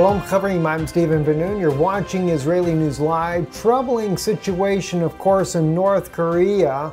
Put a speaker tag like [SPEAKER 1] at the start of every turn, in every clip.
[SPEAKER 1] Shalom Chavrim, I'm Stephen Ben-Nun. You're watching Israeli News Live. Troubling situation, of course, in North Korea.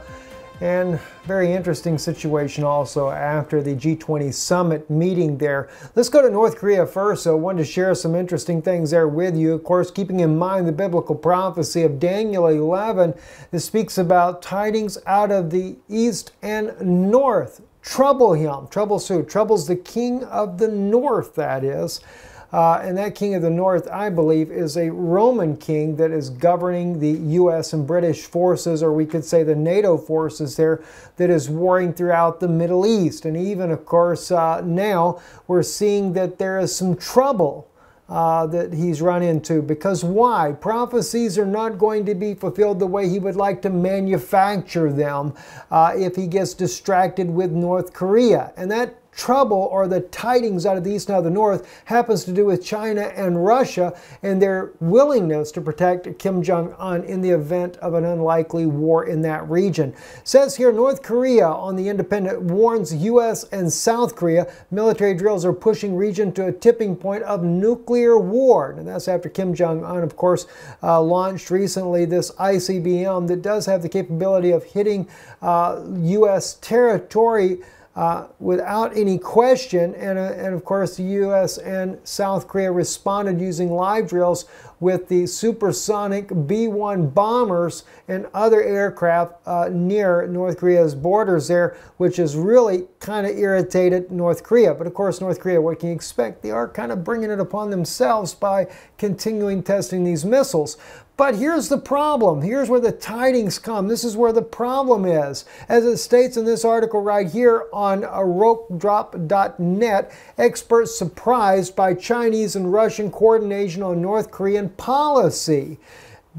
[SPEAKER 1] And very interesting situation also after the G20 summit meeting there. Let's go to North Korea first. So I wanted to share some interesting things there with you. Of course, keeping in mind the biblical prophecy of Daniel 11 that speaks about tidings out of the east and north. Trouble him, troubles who? Troubles the king of the north, that is. Uh, and that king of the north, I believe, is a Roman king that is governing the U.S. and British forces, or we could say the NATO forces there, that is warring throughout the Middle East. And even, of course, uh, now we're seeing that there is some trouble. Uh, that he's run into. Because why? Prophecies are not going to be fulfilled the way he would like to manufacture them uh, if he gets distracted with North Korea. And that trouble or the tidings out of the east and out of the north happens to do with China and Russia and their willingness to protect Kim Jong un in the event of an unlikely war in that region. Says here North Korea on the Independent warns U.S. and South Korea military drills are pushing region to a tipping point of nuclear war. And that's after Kim Jong un, of course, uh, launched recently this ICBM that does have the capability of hitting uh, U.S. territory. Uh, without any question. And, uh, and of course, the U.S. and South Korea responded using live drills with the supersonic B 1 bombers and other aircraft uh, near North Korea's borders there, which has really kind of irritated North Korea. But of course, North Korea, what can you expect? They are kind of bringing it upon themselves by continuing testing these missiles. But here's the problem. Here's where the tidings come. This is where the problem is. As it states in this article right here on rokdrop.net, experts surprised by Chinese and Russian coordination on North Korean policy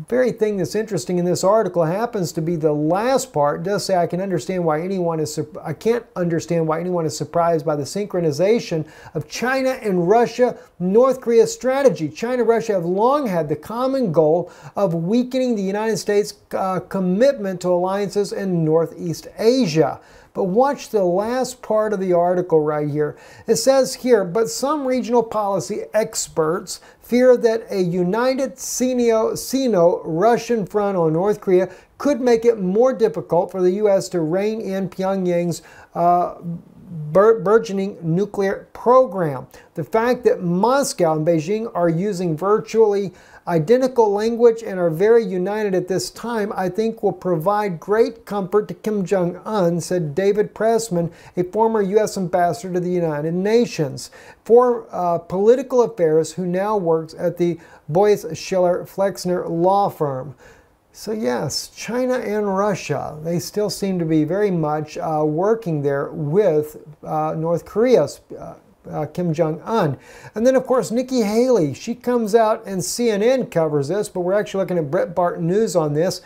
[SPEAKER 1] very thing that's interesting in this article happens to be the last part. Does say I can understand why anyone is I can't understand why anyone is surprised by the synchronization of China and Russia North Korea strategy. China and Russia have long had the common goal of weakening the United States uh, commitment to alliances in Northeast Asia. But watch the last part of the article right here. It says here, but some regional policy experts fear that a united Sino Russian front on North Korea could make it more difficult for the U.S. to rein in Pyongyang's uh, burgeoning nuclear program. The fact that Moscow and Beijing are using virtually identical language and are very united at this time, I think will provide great comfort to Kim Jong un, said David Pressman, a former U.S. ambassador to the United Nations for uh, political affairs who now works at the Boies Schiller Flexner law firm. So, yes, China and Russia, they still seem to be very much uh, working there with uh, North Korea. Uh, uh, Kim Jong un. And then, of course, Nikki Haley, she comes out and CNN covers this, but we're actually looking at Breitbart News on this.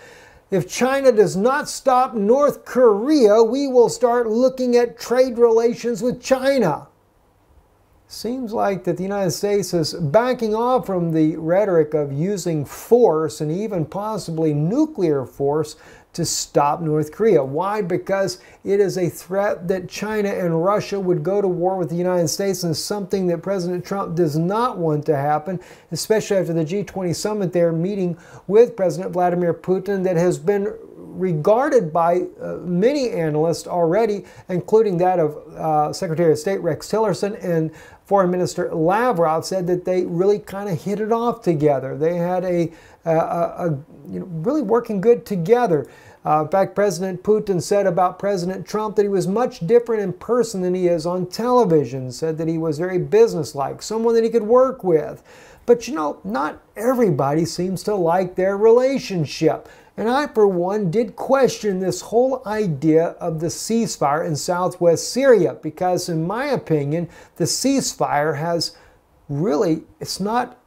[SPEAKER 1] If China does not stop North Korea, we will start looking at trade relations with China. Seems like that the United States is backing off from the rhetoric of using force and even possibly nuclear force to stop North Korea. Why? Because it is a threat that China and Russia would go to war with the United States and something that President Trump does not want to happen, especially after the G20 summit there meeting with President Vladimir Putin that has been regarded by uh, many analysts already, including that of uh, Secretary of State Rex Tillerson and Foreign Minister Lavrov, said that they really kind of hit it off together. They had a, a, a you know, really working good together. Uh, in fact, President Putin said about President Trump that he was much different in person than he is on television, said that he was very businesslike, someone that he could work with. But you know, not everybody seems to like their relationship. And I, for one, did question this whole idea of the ceasefire in southwest Syria because, in my opinion, the ceasefire has really, it's not,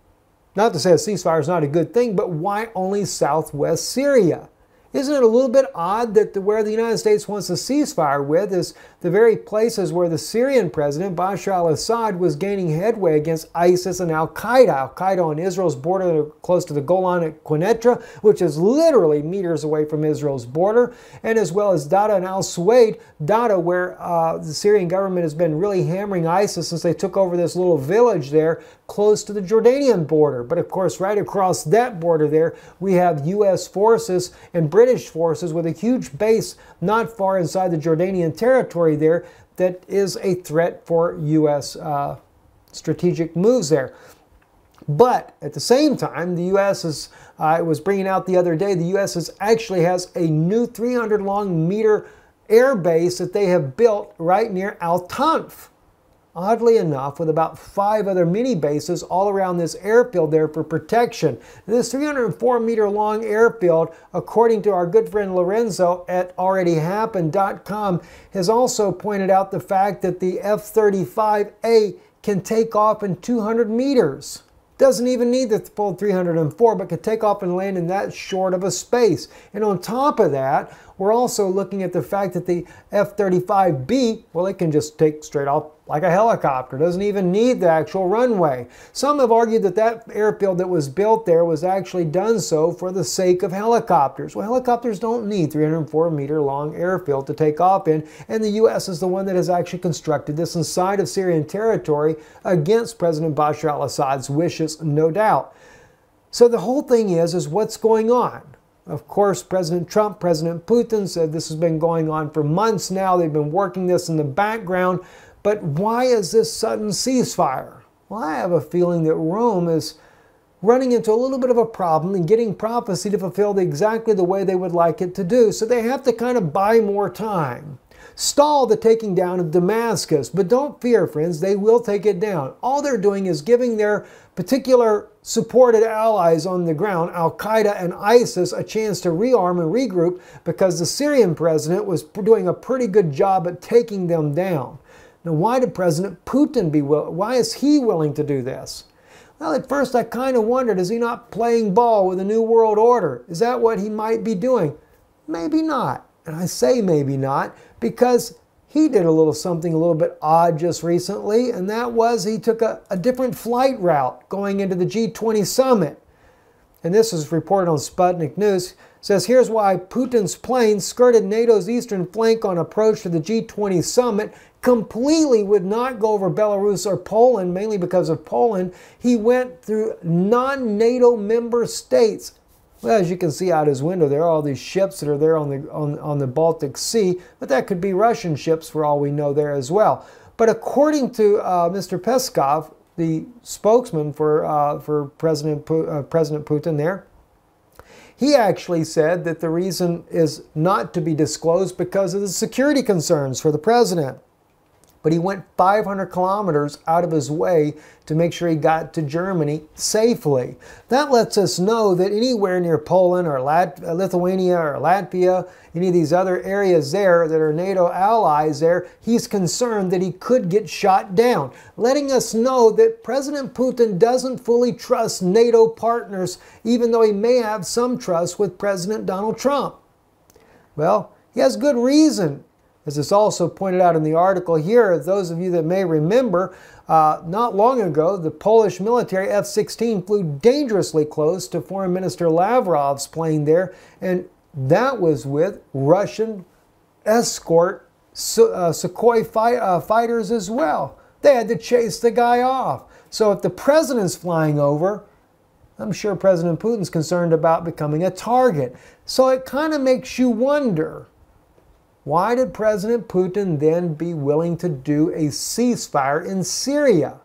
[SPEAKER 1] not to say a ceasefire is not a good thing, but why only southwest Syria? Isn't it a little bit odd that the, where the United States wants a ceasefire with is the very places where the Syrian president, Bashar al Assad, was gaining headway against ISIS and Al Qaeda? Al Qaeda on Israel's border, close to the Golan at Quneitra, which is literally meters away from Israel's border, and as well as Daraa and Al Suwaid, Daraa, where uh, the Syrian government has been really hammering ISIS since they took over this little village there close to the Jordanian border. But of course, right across that border there, we have U.S. forces and British forces with a huge base not far inside the Jordanian territory there that is a threat for U.S. Uh, strategic moves there. But at the same time, the U.S. is, uh, was bringing out the other day, the U.S. Is, actually has a new 300 long meter air base that they have built right near Al Tanf oddly enough, with about five other mini bases all around this airfield there for protection. This 304 meter long airfield, according to our good friend Lorenzo at alreadyhappened.com, has also pointed out the fact that the F 35A can take off in 200 meters. Doesn't even need the full 304, but could take off and land in that short of a space. And on top of that, we're also looking at the fact that the F-35B, well, it can just take straight off like a helicopter, doesn't even need the actual runway. Some have argued that that airfield that was built there was actually done so for the sake of helicopters. Well, helicopters don't need 304 meter long airfield to take off in, and the U.S. is the one that has actually constructed this inside of Syrian territory against President Bashar al-Assad's wishes, no doubt. So the whole thing is, is what's going on? Of course, President Trump, President Putin said this has been going on for months now. They've been working this in the background. But why is this sudden ceasefire? Well, I have a feeling that Rome is running into a little bit of a problem and getting prophecy to fulfill exactly the way they would like it to do. So they have to kind of buy more time. Stall the taking down of Damascus, but don't fear, friends, they will take it down. All they're doing is giving their particular supported allies on the ground, Al Qaeda and ISIS, a chance to rearm and regroup because the Syrian president was doing a pretty good job at taking them down. Now, why did President Putin be willing? why is he willing to do this? Well, at first I kind of wondered, is he not playing ball with the new world order? Is that what he might be doing? Maybe not. And I say maybe not because he did a little something a little bit odd just recently, and that was he took a, a different flight route going into the G20 summit. And this is reported on Sputnik News. Says here's why Putin's plane skirted NATO's eastern flank on approach to the G20 summit completely would not go over Belarus or Poland, mainly because of Poland. He went through non NATO member states. Well, as you can see out his window, there are all these ships that are there on the, on, on the Baltic Sea, but that could be Russian ships for all we know there as well. But according to uh, Mr. Peskov, the spokesman for, uh, for President, uh, President Putin there, he actually said that the reason is not to be disclosed because of the security concerns for the president but he went 500 kilometers out of his way to make sure he got to Germany safely. That lets us know that anywhere near Poland or Lat Lithuania or Latvia, any of these other areas there that are NATO allies there, he's concerned that he could get shot down, letting us know that President Putin doesn't fully trust NATO partners, even though he may have some trust with President Donald Trump. Well, he has good reason as is also pointed out in the article here, those of you that may remember, uh, not long ago, the Polish military F 16 flew dangerously close to Foreign Minister Lavrov's plane there, and that was with Russian escort Sukhoi fi uh, fighters as well. They had to chase the guy off. So if the president's flying over, I'm sure President Putin's concerned about becoming a target. So it kind of makes you wonder why did President Putin then be willing to do a ceasefire in Syria?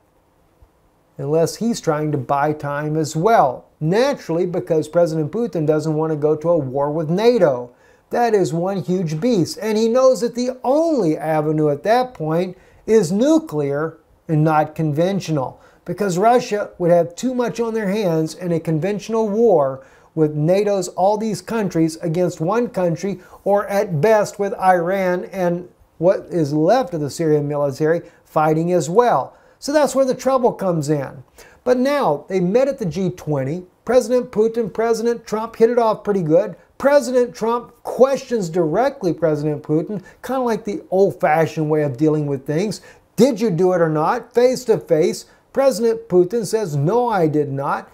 [SPEAKER 1] Unless he's trying to buy time as well. Naturally, because President Putin doesn't want to go to a war with NATO. That is one huge beast. And he knows that the only avenue at that point is nuclear and not conventional. Because Russia would have too much on their hands in a conventional war with NATO's all these countries against one country, or at best with Iran and what is left of the Syrian military fighting as well. So that's where the trouble comes in. But now they met at the G20. President Putin, President Trump hit it off pretty good. President Trump questions directly President Putin, kind of like the old fashioned way of dealing with things. Did you do it or not? Face to face. President Putin says, No, I did not.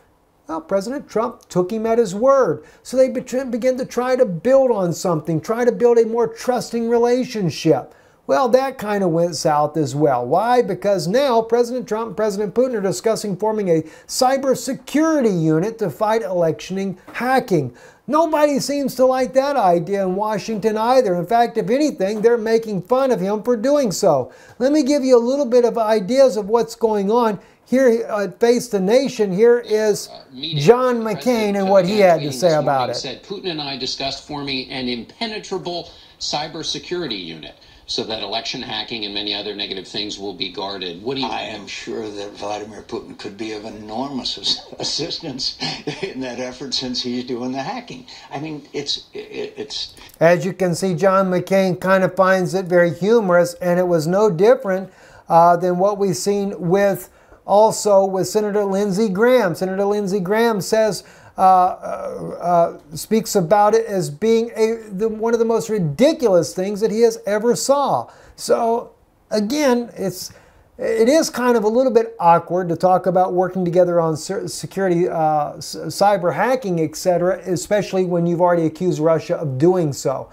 [SPEAKER 1] Well, President Trump took him at his word. So they begin to try to build on something, try to build a more trusting relationship. Well, that kind of went south as well. Why? Because now President Trump and President Putin are discussing forming a cybersecurity unit to fight electioning hacking. Nobody seems to like that idea in Washington either. In fact, if anything, they're making fun of him for doing so. Let me give you a little bit of ideas of what's going on. Here at Face the Nation, here is uh, John McCain and what he had to say about it.
[SPEAKER 2] Said Putin and I discussed forming an impenetrable cybersecurity unit so that election hacking and many other negative things will be guarded. What do you?
[SPEAKER 3] I am sure that Vladimir Putin could be of enormous assistance in that effort since he's doing the hacking. I mean, it's it's.
[SPEAKER 1] As you can see, John McCain kind of finds it very humorous, and it was no different uh, than what we've seen with also with Senator Lindsey Graham. Senator Lindsey Graham says. Uh, uh, uh, speaks about it as being a, the, one of the most ridiculous things that he has ever saw. So again, it's it is kind of a little bit awkward to talk about working together on security, uh, cyber hacking, etc., especially when you've already accused Russia of doing so.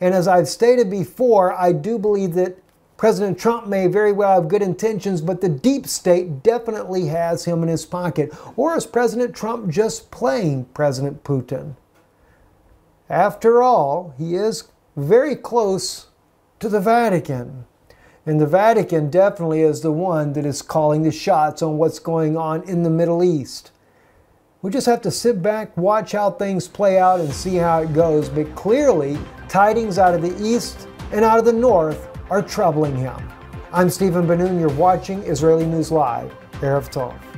[SPEAKER 1] And as I've stated before, I do believe that President Trump may very well have good intentions, but the deep state definitely has him in his pocket. Or is President Trump just playing President Putin? After all, he is very close to the Vatican. And the Vatican definitely is the one that is calling the shots on what's going on in the Middle East. We just have to sit back, watch how things play out, and see how it goes. But clearly, tidings out of the East and out of the North are troubling him. I'm Stephen Ben-Nun. You're watching Israeli News Live, Erev Tov.